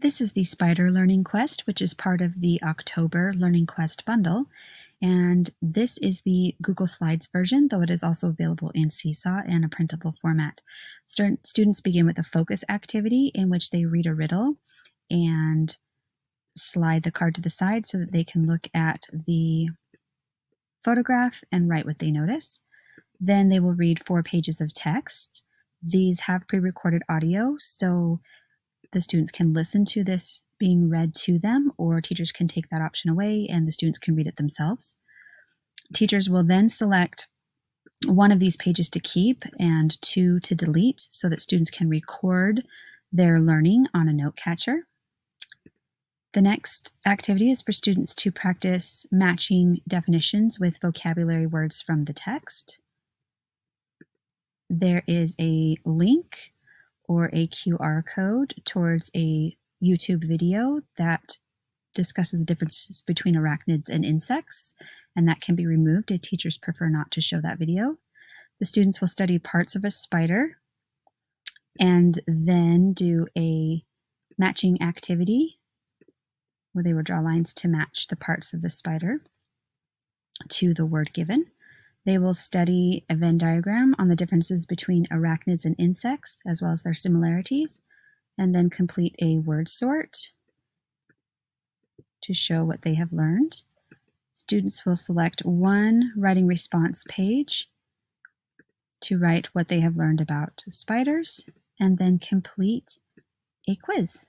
This is the Spider Learning Quest, which is part of the October Learning Quest bundle. And this is the Google Slides version, though it is also available in Seesaw and a printable format. Students begin with a focus activity in which they read a riddle and slide the card to the side so that they can look at the photograph and write what they notice. Then they will read four pages of text. These have pre recorded audio, so the students can listen to this being read to them, or teachers can take that option away and the students can read it themselves. Teachers will then select one of these pages to keep and two to delete so that students can record their learning on a note catcher. The next activity is for students to practice matching definitions with vocabulary words from the text. There is a link or a QR code towards a YouTube video that discusses the differences between arachnids and insects, and that can be removed if teachers prefer not to show that video. The students will study parts of a spider and then do a matching activity where they will draw lines to match the parts of the spider to the word given. They will study a Venn diagram on the differences between arachnids and insects, as well as their similarities, and then complete a word sort to show what they have learned. Students will select one writing response page to write what they have learned about spiders, and then complete a quiz.